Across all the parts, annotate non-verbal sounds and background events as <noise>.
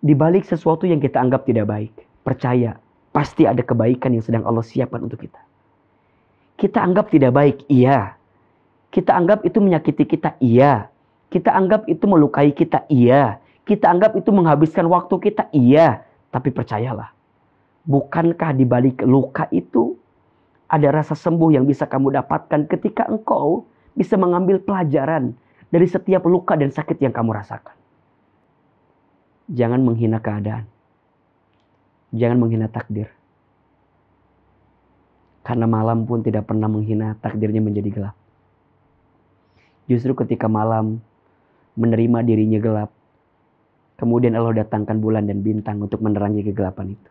Di balik sesuatu yang kita anggap tidak baik, percaya pasti ada kebaikan yang sedang Allah siapkan untuk kita. Kita anggap tidak baik, iya. Kita anggap itu menyakiti kita, iya. Kita anggap itu melukai kita, iya. Kita anggap itu menghabiskan waktu kita, iya. Tapi percayalah, bukankah di balik luka itu ada rasa sembuh yang bisa kamu dapatkan ketika engkau bisa mengambil pelajaran dari setiap luka dan sakit yang kamu rasakan. Jangan menghina keadaan. Jangan menghina takdir. Karena malam pun tidak pernah menghina takdirnya menjadi gelap. Justru ketika malam menerima dirinya gelap, kemudian Allah datangkan bulan dan bintang untuk menerangi kegelapan itu.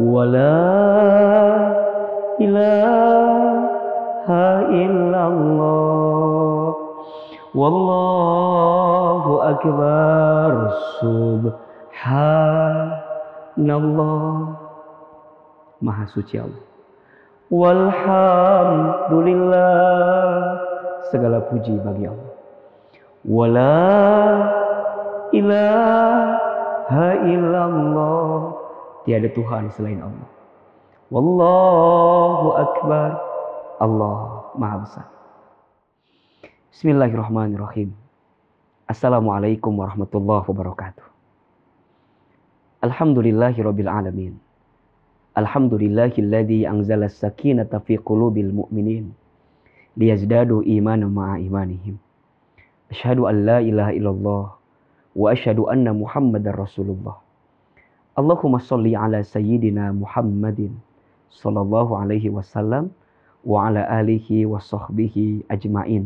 ولا إله إلا الله والله أكبر سبحان الله Maha suci Allah Walhamdulillah Segala puji bagi Allah Wala ilaha illallah Tiada Tuhan selain Allah. Wallahu akbar. Allah Maha Besar. Bismillahirrahmanirrahim. Assalamualaikum warahmatullahi wabarakatuh. Alhamdulillahirabbil alamin. Alhamdulillahilladzi anzala as-sakinata fi qulubil mu'minin liyazdadu imanan ma'a imanihim. Asyhadu an la ilaha illallah wa asyhadu anna Muhammadar Rasulullah. Allahumma salli ala sayyidina Muhammadin sallallahu alaihi wasallam wa ala alihi wa sahbihi ajmain.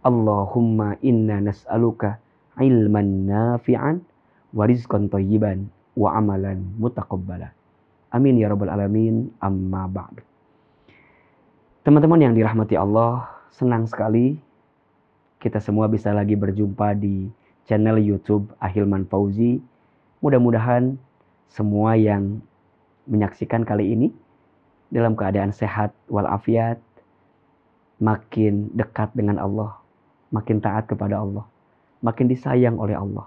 Allahumma inna nas'aluka ilman nafi'an wa rizqan tayyiban wa amalan mutaqabbala. Amin ya rabbal alamin. Amma ba'du. Teman-teman yang dirahmati Allah, senang sekali kita semua bisa lagi berjumpa di channel YouTube Ahilman Fauzi. Mudah-mudahan semua yang menyaksikan kali ini dalam keadaan sehat walafiat, makin dekat dengan Allah, makin taat kepada Allah, makin disayang oleh Allah.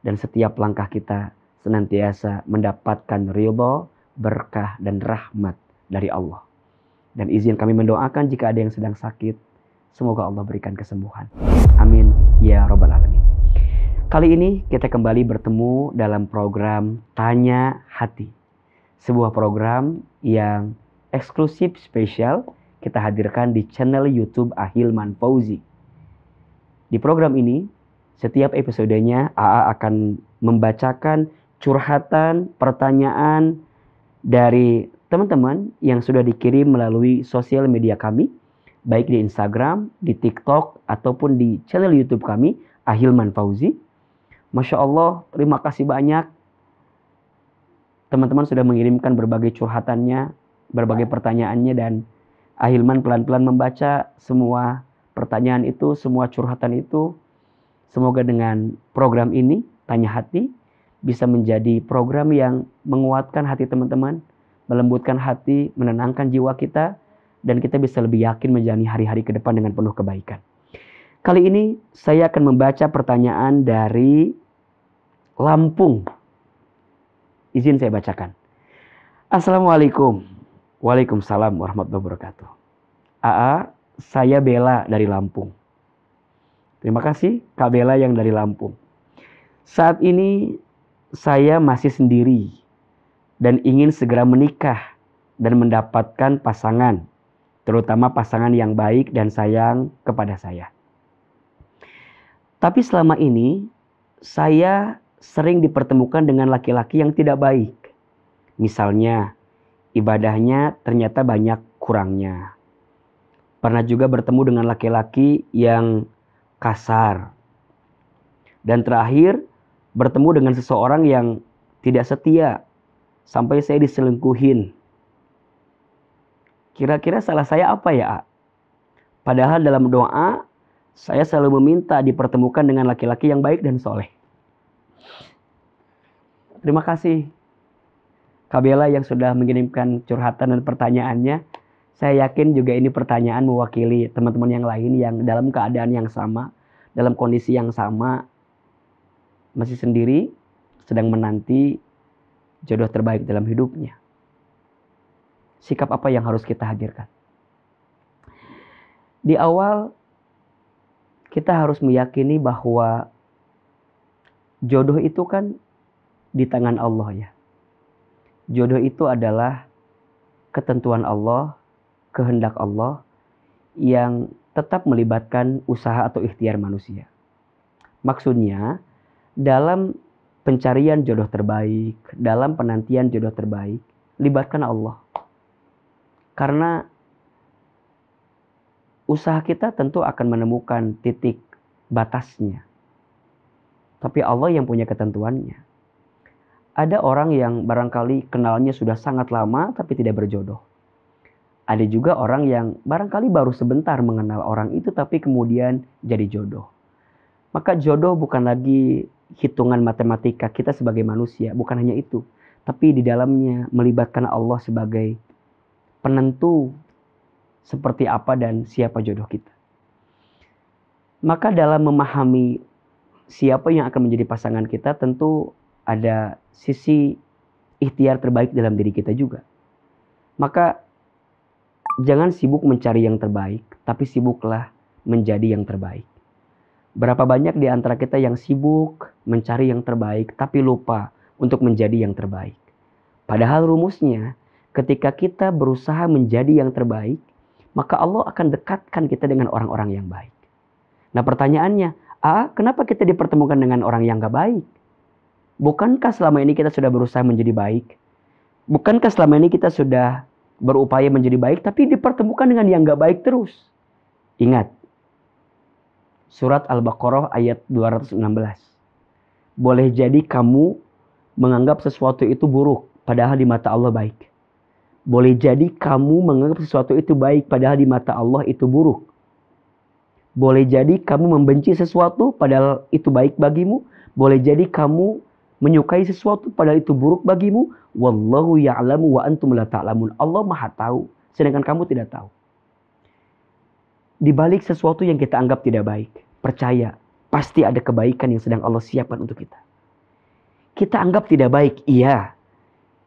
Dan setiap langkah kita senantiasa mendapatkan ridho, berkah, dan rahmat dari Allah. Dan izin kami mendoakan jika ada yang sedang sakit, semoga Allah berikan kesembuhan. Amin. Ya Rabbal Alamin. Kali ini kita kembali bertemu dalam program Tanya Hati. Sebuah program yang eksklusif spesial kita hadirkan di channel YouTube Ahilman Fauzi. Di program ini, setiap episodenya AA akan membacakan curhatan, pertanyaan dari teman-teman yang sudah dikirim melalui sosial media kami, baik di Instagram, di TikTok, ataupun di channel YouTube kami, Ahilman Fauzi Masya Allah, terima kasih banyak. Teman-teman sudah mengirimkan berbagai curhatannya, berbagai pertanyaannya dan Ahilman pelan-pelan membaca semua pertanyaan itu, semua curhatan itu. Semoga dengan program ini, Tanya Hati, bisa menjadi program yang menguatkan hati teman-teman, melembutkan hati, menenangkan jiwa kita, dan kita bisa lebih yakin menjalani hari-hari ke depan dengan penuh kebaikan. Kali ini saya akan membaca pertanyaan dari Lampung. Izin saya bacakan. Assalamualaikum. Waalaikumsalam warahmatullahi wabarakatuh. AA, saya Bella dari Lampung. Terima kasih Kak Bella yang dari Lampung. Saat ini saya masih sendiri dan ingin segera menikah dan mendapatkan pasangan, terutama pasangan yang baik dan sayang kepada saya. Tapi selama ini saya sering dipertemukan dengan laki-laki yang tidak baik. Misalnya, ibadahnya ternyata banyak kurangnya. Pernah juga bertemu dengan laki-laki yang kasar. Dan terakhir, bertemu dengan seseorang yang tidak setia. Sampai saya diselingkuhin. Kira-kira salah saya apa ya? Padahal dalam doa, saya selalu meminta dipertemukan dengan laki-laki yang baik dan soleh. Terima kasih Kabela yang sudah mengirimkan curhatan dan pertanyaannya. Saya yakin juga ini pertanyaan mewakili teman-teman yang lain yang dalam keadaan yang sama, dalam kondisi yang sama, masih sendiri, sedang menanti jodoh terbaik dalam hidupnya. Sikap apa yang harus kita hadirkan? Di awal, kita harus meyakini bahwa jodoh itu kan di tangan Allah ya Jodoh itu adalah ketentuan Allah, kehendak Allah yang tetap melibatkan usaha atau ikhtiar manusia. Maksudnya, dalam pencarian jodoh terbaik, dalam penantian jodoh terbaik, libatkan Allah. Karena usaha kita tentu akan menemukan titik batasnya. Tapi Allah yang punya ketentuannya. Ada orang yang barangkali kenalnya sudah sangat lama tapi tidak berjodoh. Ada juga orang yang barangkali baru sebentar mengenal orang itu tapi kemudian jadi jodoh. Maka jodoh bukan lagi hitungan matematika kita sebagai manusia, bukan hanya itu. Tapi di dalamnya melibatkan Allah sebagai penentu seperti apa dan siapa jodoh kita. Maka dalam memahami siapa yang akan menjadi pasangan kita tentu ada sisi ikhtiar terbaik dalam diri kita juga. Maka jangan sibuk mencari yang terbaik, tapi sibuklah menjadi yang terbaik. Berapa banyak di antara kita yang sibuk mencari yang terbaik, tapi lupa untuk menjadi yang terbaik. Padahal rumusnya, ketika kita berusaha menjadi yang terbaik, maka Allah akan dekatkan kita dengan orang-orang yang baik. Nah pertanyaannya, ah, kenapa kita dipertemukan dengan orang yang gak baik? Bukankah selama ini kita sudah berusaha menjadi baik? Bukankah selama ini kita sudah berupaya menjadi baik tapi dipertemukan dengan yang gak baik terus? Ingat, surat Al-Baqarah ayat 216. Boleh jadi kamu menganggap sesuatu itu buruk padahal di mata Allah baik. Boleh jadi kamu menganggap sesuatu itu baik padahal di mata Allah itu buruk. Boleh jadi kamu membenci sesuatu padahal itu baik bagimu. Boleh jadi kamu menyukai sesuatu padahal itu buruk bagimu, wallahu ya'lamu wa antum la ta'lamun. Allah Maha tahu, sedangkan kamu tidak tahu. Di balik sesuatu yang kita anggap tidak baik, percaya, pasti ada kebaikan yang sedang Allah siapkan untuk kita. Kita anggap tidak baik, iya.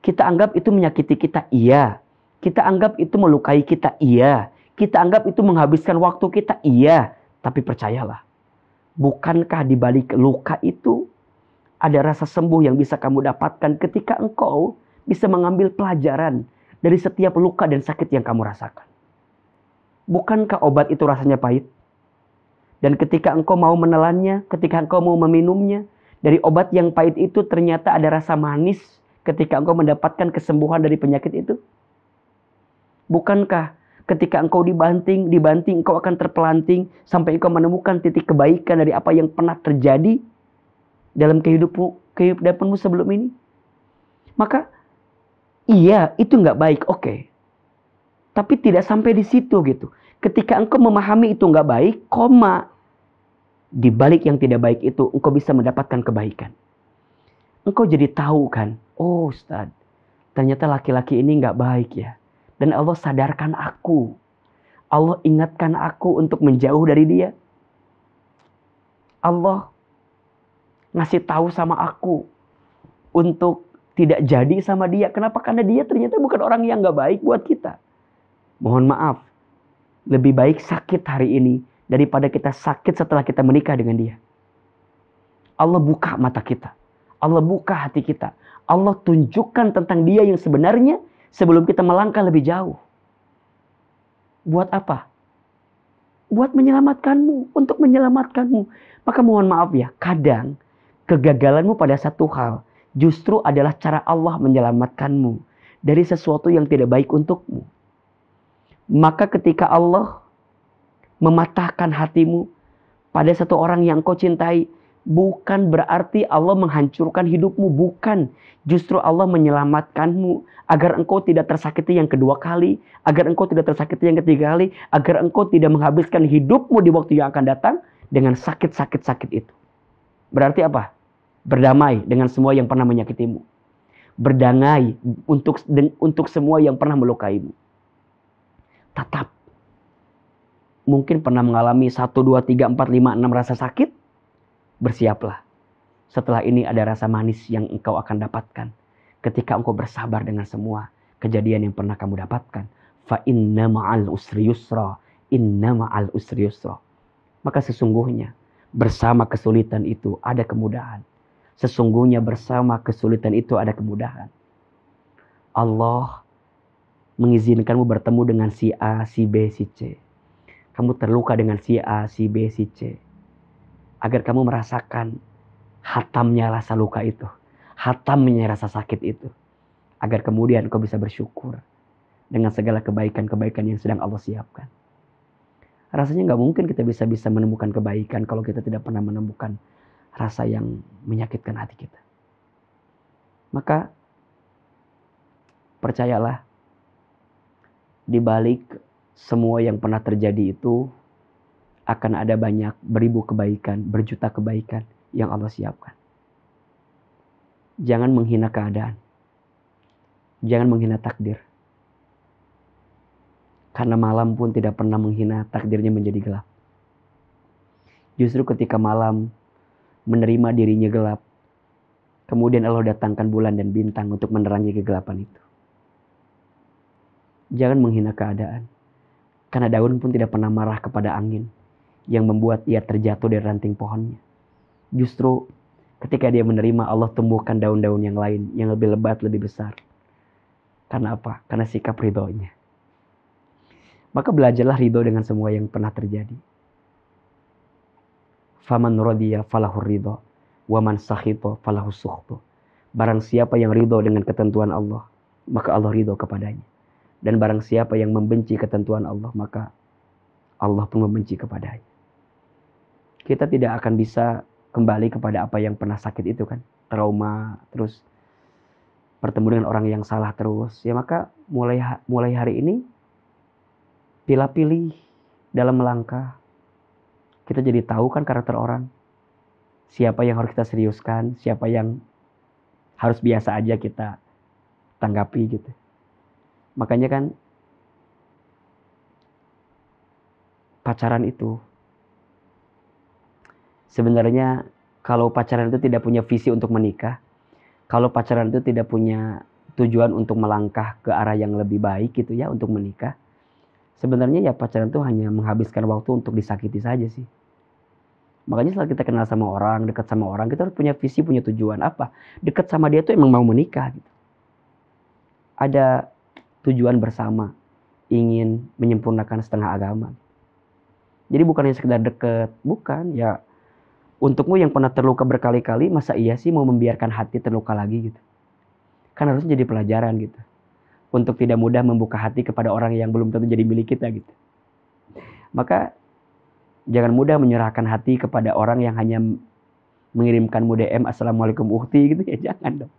Kita anggap itu menyakiti kita, iya. Kita anggap itu melukai kita, iya. Kita anggap itu menghabiskan waktu kita, iya. Tapi percayalah, bukankah di balik luka itu ada rasa sembuh yang bisa kamu dapatkan ketika engkau bisa mengambil pelajaran dari setiap luka dan sakit yang kamu rasakan. Bukankah obat itu rasanya pahit? Dan ketika engkau mau menelannya, ketika engkau mau meminumnya, dari obat yang pahit itu ternyata ada rasa manis ketika engkau mendapatkan kesembuhan dari penyakit itu. Bukankah ketika engkau dibanting, dibanting engkau akan terpelanting sampai engkau menemukan titik kebaikan dari apa yang pernah terjadi dalam kehidupanmu, kehidupanmu sebelum ini? Maka iya itu nggak baik, oke. Tapi tidak sampai di situ gitu. Ketika engkau memahami itu nggak baik, koma. Di balik yang tidak baik itu, engkau bisa mendapatkan kebaikan. Engkau jadi tahu kan, oh Ustaz, ternyata laki-laki ini nggak baik ya. Dan Allah sadarkan aku. Allah ingatkan aku untuk menjauh dari dia. Allah ngasih tahu sama aku untuk tidak jadi sama dia. Kenapa? Karena dia ternyata bukan orang yang gak baik buat kita. Mohon maaf. Lebih baik sakit hari ini daripada kita sakit setelah kita menikah dengan dia. Allah buka mata kita. Allah buka hati kita. Allah tunjukkan tentang dia yang sebenarnya sebelum kita melangkah lebih jauh. Buat apa? Buat menyelamatkanmu, untuk menyelamatkanmu. Maka mohon maaf ya, kadang kegagalanmu pada satu hal justru adalah cara Allah menyelamatkanmu dari sesuatu yang tidak baik untukmu. Maka ketika Allah mematahkan hatimu pada satu orang yang kau cintai, bukan berarti Allah menghancurkan hidupmu, bukan. Justru Allah menyelamatkanmu agar engkau tidak tersakiti yang kedua kali, agar engkau tidak tersakiti yang ketiga kali, agar engkau tidak menghabiskan hidupmu di waktu yang akan datang dengan sakit-sakit-sakit itu. Berarti apa? Berdamai dengan semua yang pernah menyakitimu. Berdamai untuk untuk semua yang pernah melukaimu. Tetap. Mungkin pernah mengalami 1, 2, 3, 4, 5, 6 rasa sakit bersiaplah. Setelah ini ada rasa manis yang engkau akan dapatkan. Ketika engkau bersabar dengan semua kejadian yang pernah kamu dapatkan. Fa inna ma'al usri yusra. Inna ma'al usri yusra. Maka sesungguhnya bersama kesulitan itu ada kemudahan. Sesungguhnya bersama kesulitan itu ada kemudahan. Allah mengizinkanmu bertemu dengan si A, si B, si C. Kamu terluka dengan si A, si B, si C agar kamu merasakan hatamnya rasa luka itu, hatamnya rasa sakit itu, agar kemudian kau bisa bersyukur dengan segala kebaikan-kebaikan yang sedang Allah siapkan. Rasanya nggak mungkin kita bisa bisa menemukan kebaikan kalau kita tidak pernah menemukan rasa yang menyakitkan hati kita. Maka percayalah di balik semua yang pernah terjadi itu akan ada banyak beribu kebaikan, berjuta kebaikan yang Allah siapkan. Jangan menghina keadaan. Jangan menghina takdir. Karena malam pun tidak pernah menghina takdirnya menjadi gelap. Justru ketika malam menerima dirinya gelap, kemudian Allah datangkan bulan dan bintang untuk menerangi kegelapan itu. Jangan menghina keadaan. Karena daun pun tidak pernah marah kepada angin yang membuat ia terjatuh dari ranting pohonnya. Justru ketika dia menerima Allah tumbuhkan daun-daun yang lain yang lebih lebat, lebih besar. Karena apa? Karena sikap ridhonya. Maka belajarlah ridho dengan semua yang pernah terjadi. Faman rodiya falahur ridho. Waman sahito falahu suhto. Barang siapa yang ridho dengan ketentuan Allah, maka Allah ridho kepadanya. Dan barang siapa yang membenci ketentuan Allah, maka Allah pun membenci kepadanya kita tidak akan bisa kembali kepada apa yang pernah sakit itu kan trauma terus bertemu dengan orang yang salah terus ya maka mulai mulai hari ini pilih-pilih dalam melangkah kita jadi tahu kan karakter orang. Siapa yang harus kita seriuskan siapa yang harus biasa aja kita tanggapi gitu. Makanya kan pacaran itu sebenarnya kalau pacaran itu tidak punya visi untuk menikah, kalau pacaran itu tidak punya tujuan untuk melangkah ke arah yang lebih baik gitu ya untuk menikah, sebenarnya ya pacaran itu hanya menghabiskan waktu untuk disakiti saja sih. Makanya setelah kita kenal sama orang, dekat sama orang, kita harus punya visi, punya tujuan apa? Dekat sama dia tuh emang mau menikah gitu. Ada tujuan bersama, ingin menyempurnakan setengah agama. Jadi bukan hanya sekedar deket, bukan ya Untukmu yang pernah terluka berkali-kali, masa iya sih mau membiarkan hati terluka lagi gitu? Kan harusnya jadi pelajaran gitu. Untuk tidak mudah membuka hati kepada orang yang belum tentu jadi milik kita gitu. Maka jangan mudah menyerahkan hati kepada orang yang hanya mengirimkanmu DM Assalamualaikum ukti gitu ya <laughs> jangan dong.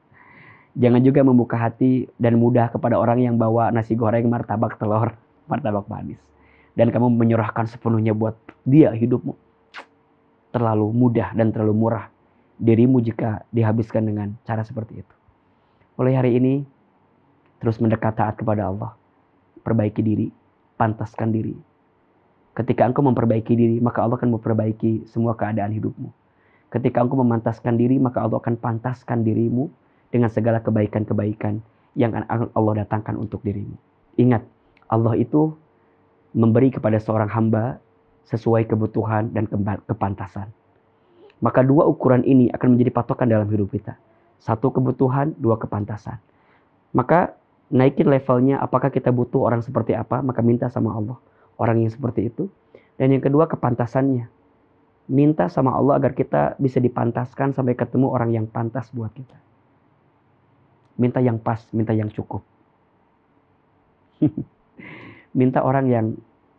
Jangan juga membuka hati dan mudah kepada orang yang bawa nasi goreng, martabak telur, <laughs> martabak manis. Dan kamu menyerahkan sepenuhnya buat dia hidupmu terlalu mudah dan terlalu murah dirimu jika dihabiskan dengan cara seperti itu. Mulai hari ini, terus mendekat taat kepada Allah. Perbaiki diri, pantaskan diri. Ketika engkau memperbaiki diri, maka Allah akan memperbaiki semua keadaan hidupmu. Ketika engkau memantaskan diri, maka Allah akan pantaskan dirimu dengan segala kebaikan-kebaikan yang Allah datangkan untuk dirimu. Ingat, Allah itu memberi kepada seorang hamba sesuai kebutuhan dan kepantasan. Maka dua ukuran ini akan menjadi patokan dalam hidup kita. Satu kebutuhan, dua kepantasan. Maka naikin levelnya apakah kita butuh orang seperti apa maka minta sama Allah. Orang yang seperti itu. Dan yang kedua kepantasannya. Minta sama Allah agar kita bisa dipantaskan sampai ketemu orang yang pantas buat kita. Minta yang pas minta yang cukup. <laughs> Minta orang yang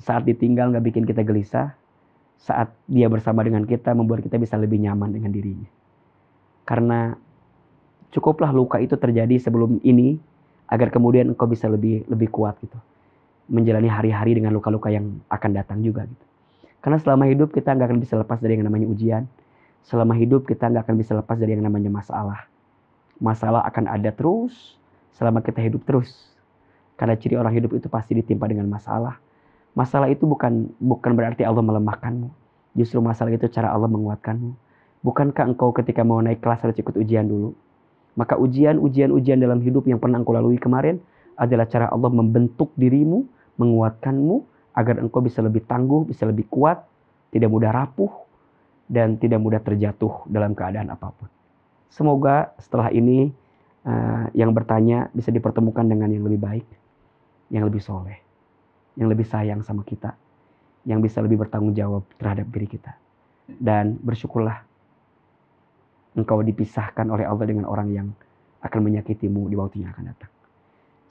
saat ditinggal nggak bikin kita gelisah saat dia bersama dengan kita membuat kita bisa lebih nyaman dengan dirinya. Karena cukuplah luka itu terjadi sebelum ini agar kemudian engkau bisa lebih lebih kuat gitu. Menjalani hari-hari dengan luka-luka yang akan datang juga gitu. Karena selama hidup kita nggak akan bisa lepas dari yang namanya ujian. Selama hidup kita nggak akan bisa lepas dari yang namanya masalah. Masalah akan ada terus selama kita hidup terus. Karena ciri orang hidup itu pasti ditimpa dengan masalah. Masalah itu bukan bukan berarti Allah melemahkanmu. Justru masalah itu cara Allah menguatkanmu. Bukankah engkau ketika mau naik kelas harus ikut ujian dulu maka ujian, ujian, ujian dalam hidup yang pernah engkau lalui kemarin adalah cara Allah membentuk dirimu, menguatkanmu agar engkau bisa lebih tangguh, bisa lebih kuat, tidak mudah rapuh, dan tidak mudah terjatuh dalam keadaan apa pun. Semoga setelah ini uh, yang bertanya bisa dipertemukan dengan yang lebih baik, yang lebih soleh, yang lebih sayang sama kita, yang bisa lebih bertanggung jawab terhadap diri kita. Dan bersyukurlah engkau dipisahkan oleh Allah dengan orang yang akan menyakitimu di waktu yang akan datang.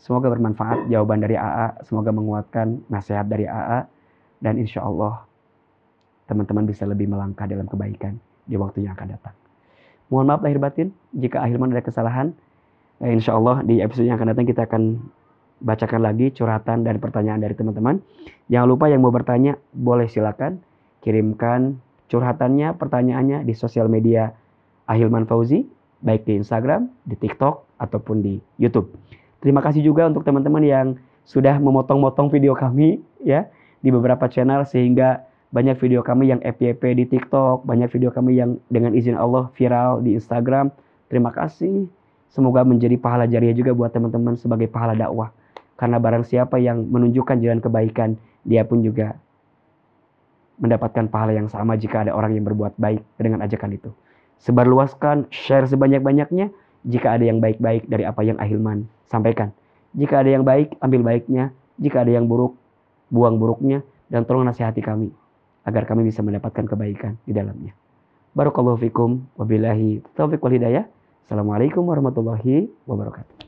Semoga bermanfaat jawaban dari AA, semoga menguatkan nasihat dari AA, dan insya Allah teman-teman bisa lebih melangkah dalam kebaikan di waktu yang akan datang. Mohon maaf lahir batin jika akhirnya ada kesalahan. Eh, insya Allah di episode yang akan datang kita akan bacakan lagi curhatan dan pertanyaan dari teman-teman. Jangan lupa yang mau bertanya boleh silakan kirimkan curhatannya, pertanyaannya di sosial media Ahilman Fauzi, baik di Instagram, di TikTok, ataupun di YouTube. Terima kasih juga untuk teman-teman yang sudah memotong-motong video kami ya di beberapa channel sehingga banyak video kami yang FYP di TikTok, banyak video kami yang dengan izin Allah viral di Instagram. Terima kasih. Semoga menjadi pahala jariah juga buat teman-teman sebagai pahala dakwah. Karena barang siapa yang menunjukkan jalan kebaikan, dia pun juga mendapatkan pahala yang sama jika ada orang yang berbuat baik dengan ajakan itu. Sebarluaskan, share sebanyak-banyaknya jika ada yang baik-baik dari apa yang Ahilman sampaikan. Jika ada yang baik, ambil baiknya. Jika ada yang buruk, buang buruknya. Dan tolong nasihati kami agar kami bisa mendapatkan kebaikan di dalamnya. Barakallahu fikum wabillahi taufiq wal hidayah. Assalamualaikum warahmatullahi wabarakatuh.